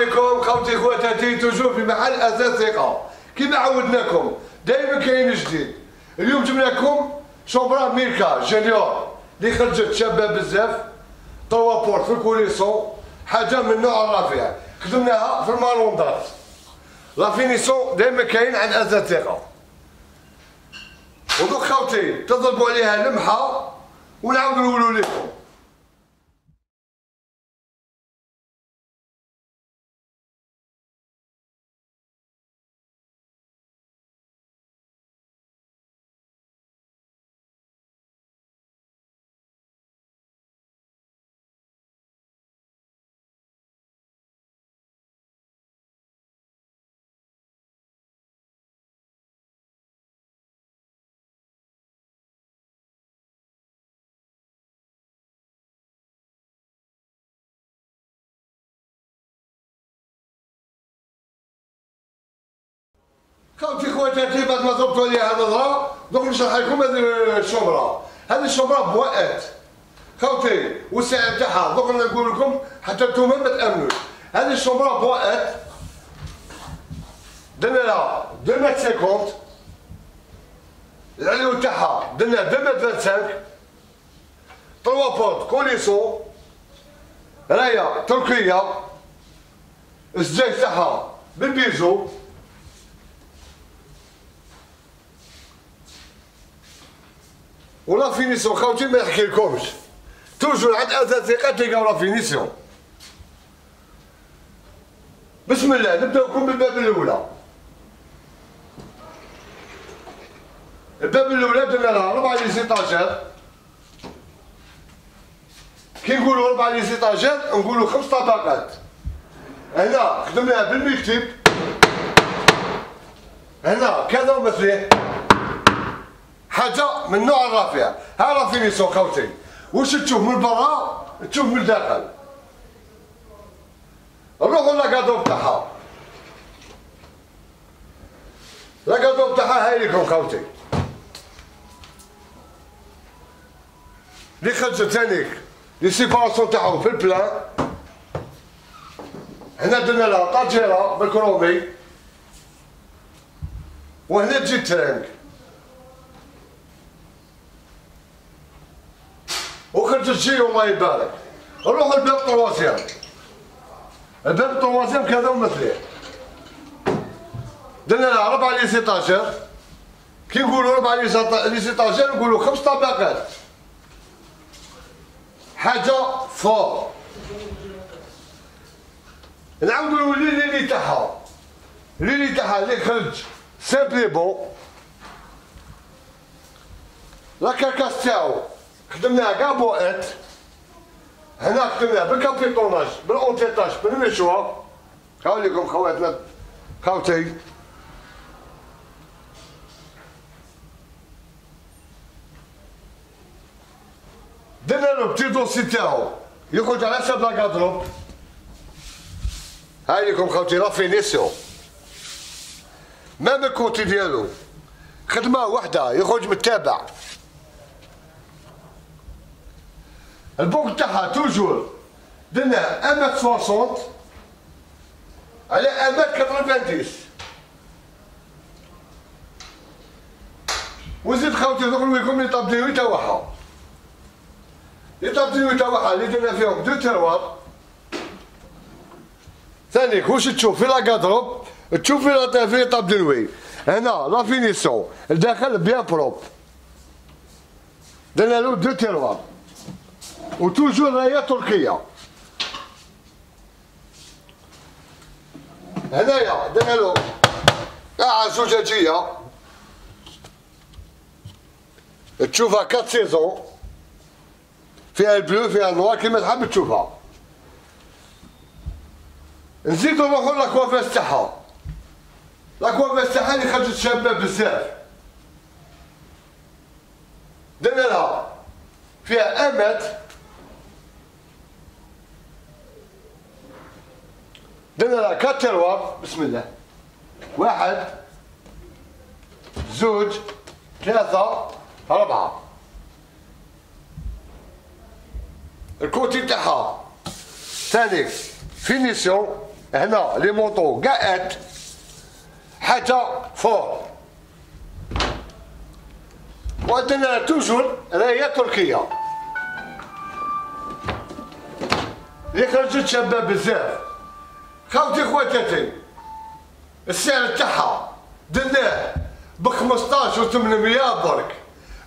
عليكم خوتي خواتاتي toujours في محل أساس ثقة. كيما عودناكم؟ دائما كاين جديد. اليوم جبنا لكم chambre ميكا جونيور اللي خرجت شابة بزاف. trois portes في ال coulissant. حاجة من نوع الرفيع خدمناها في المالوندات la finition دائما كاين عند أساس ثقة. ودوك خوتي تضربوا عليها لمحة ونعاود نقولوا لكم. خوتي خواتاتي بعد ما ضربتوا لي هذا الظهر دوك نشرح لكم هذه ال chambre هذه ال chambre bois hêtre خوتي والسعر تاعها دوك نقول لكم حتى نتوما ما تامنوش هذه ال chambre bois hêtre درنا لها 2 متر 50 العلو تاعها درنا 2 متر 25 3 portes coulissantes rail تركيه الزجاج تاعها بال biseau و la finition خاوتي ما نحكي لكمش toujours عند اساس ثقه تلقاو la finition بسم الله نبداوكم بالباب الأولى. الباب الأولى درنا لها ربعه les étagères كي نقولوا ربعه لي زيتاجير نقولوا خمس طبقات. هنا خدمناها بالمكتب. هنا كذا ومثله حاجة من نوع الرافع. ها راه خوتي. واش تشوف من برا؟ تشوف من الداخل. نروحوا لاكادو تاعها لاكادو تاعها هاي لكم خوتي. اللي خرجت ثانيك. لي سيباراسيون تاعهم في البلان. هنا درنا لها طاجيره بالكرومي. وهنا تجي الترانك وخرج تجي الله يبارك نروح الباب طوازيام الباب الطوازيام كذا ومثله درنا لها ربع لي سيتاجير كي نقولوا ربع لي سيتاجير نقولوا خمس طبقات. حاجة فوق. نعاودوا نولي ليلي تاعها. ليلي تاعها اللي خرج. سامبلي بون لا كاركاس تاعو خدمناها كاع بوئات هنا خدمناها بالاونتيتاج بالمشوا لكم خواتنا خوتي درنا له بتي دوسي تاعو يخرج على حساب لاكادروب هاي لكم خوتي لا فينيسيون مام الكوتي ديالو خدمه وحده يخرج متابع البوك تاعها توجور. درنا 1 متر 60 على 1 متر 90 وزيد دوك نوريكم لي طابليو تاعها لي طابليو تاعها اللي درنا فيهم. deux tiroirs ثانيك واش تشوف؟ في la garde-robe تشوف في في tables de nuit هنا la finition الداخل bien propre. درنا له deux tiroirs و toujours rail تركيه هنايا درنا له قاعة زجاجية. تشوفها quatre saisons فيها ال bleu فيها ال noir كيما تحب تشوفها. نزيدو نروحو la coiffeuse تاعها la coiffeuse تاعها اللي خرجت شابة بزاف. درنا لها فيها امات درنا لها كاتروار بسم الله. واحد زوج ثلاثة أربعة. الكوتي تاعها ثاني فينيسيون. هنا لي موطو. قاعد حاجة fort. وعندنا toujours راهي تركيا. اللي خرجت شابه بزاف. خاوتي خواتاتي. السعر تاعها. درناه ب 15 و 800 برك.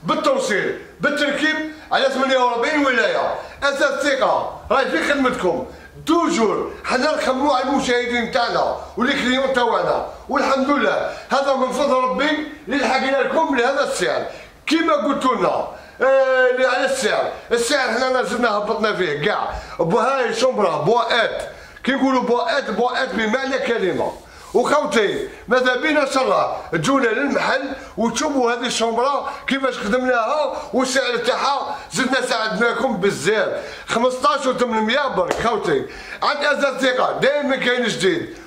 بالتوصيل بالتركيب على 48 ولاية. أساس ثقه راهي في خدمتكم. toujours حنا نخمو على المشاهدين تاعنا وال clients تاعنا. والحمد لله. هذا من فضل ربي اللي لحقنا لكم لهذا السعر. كيما قلتوا لنا آه على السعر. السعر حنا نزلنا هبطنا فيه. كاع بهاي شومبرا بواات كي نقولوا بواات بواات بمعنى كلمة. وخوتي ماذا بينا شرا تجونا للمحل وتشوفوا هذه الشومبرا كيفاش خدمناها والسعر تاعها. زدنا ساعدناكم بزاف. 15 800 برك خوتي عند أزاز ثقه دائما كاين جديد.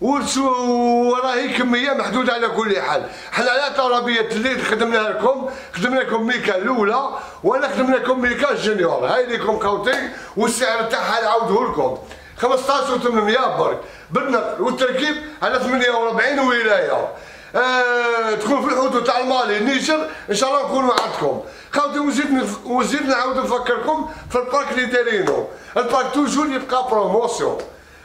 وراهي كمية محدودة على كل حال. حنا على طلبية الليل خدمنا لكم. خدمنا لكم ميكا الأولى وأنا خدمنا لكم ميكا جونيور هاي ليكم خوتي والسعر تاعها نعاوده لكم 15 800 برك. بالنقل والتركيب على 48 ولايه آه تكون في الحدود تاع المالي النيجر إن شاء الله نكونوا عندكم. خاوتي وزيد وزيد نعاود نفكركم في البارك اللي دايرينو البارك toujours يبقى promotion.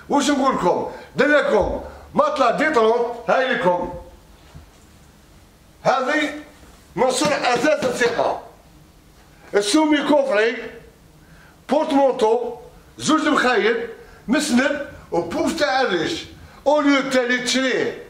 واش نقول لكم؟ درنا لكم مطلع ديترون هاي لكم. هذه من صنع أساس الثقة. السومي كوفري بورتمونتو زوج مخايل مسند وبوف تاع الريش اوليو التالي تشريه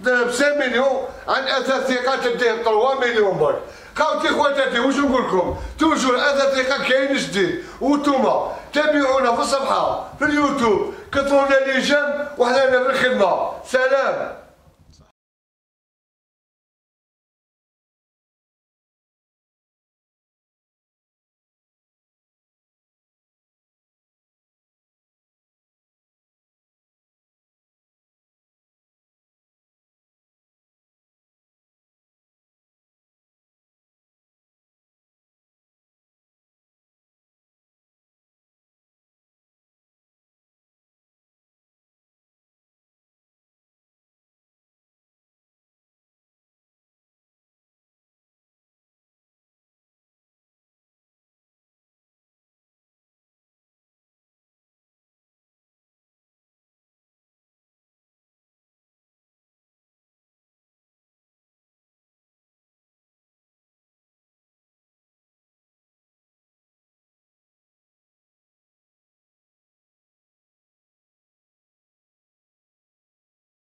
ب 5 مليون عن أساس ثقه تديه 3 مليون برك خاوتي خواتاتي واش نقول لكم توجور أساس ثقه كاين جديد وانتوما تابعونا في الصفحه في اليوتيوب كثرونا لي جيم وحنا في الخدمه سلام